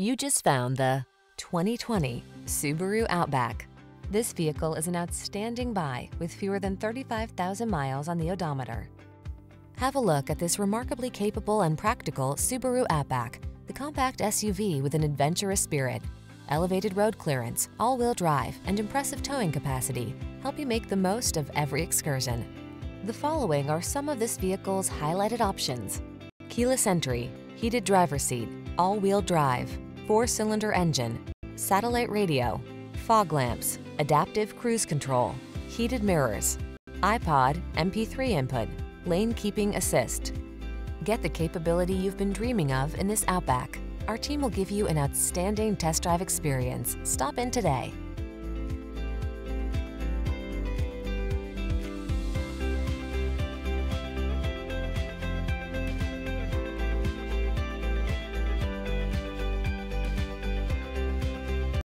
You just found the 2020 Subaru Outback. This vehicle is an outstanding buy with fewer than 35,000 miles on the odometer. Have a look at this remarkably capable and practical Subaru Outback, the compact SUV with an adventurous spirit. Elevated road clearance, all-wheel drive, and impressive towing capacity help you make the most of every excursion. The following are some of this vehicle's highlighted options. Keyless entry, heated driver seat, all-wheel drive, four-cylinder engine, satellite radio, fog lamps, adaptive cruise control, heated mirrors, iPod, MP3 input, lane keeping assist. Get the capability you've been dreaming of in this Outback. Our team will give you an outstanding test drive experience. Stop in today.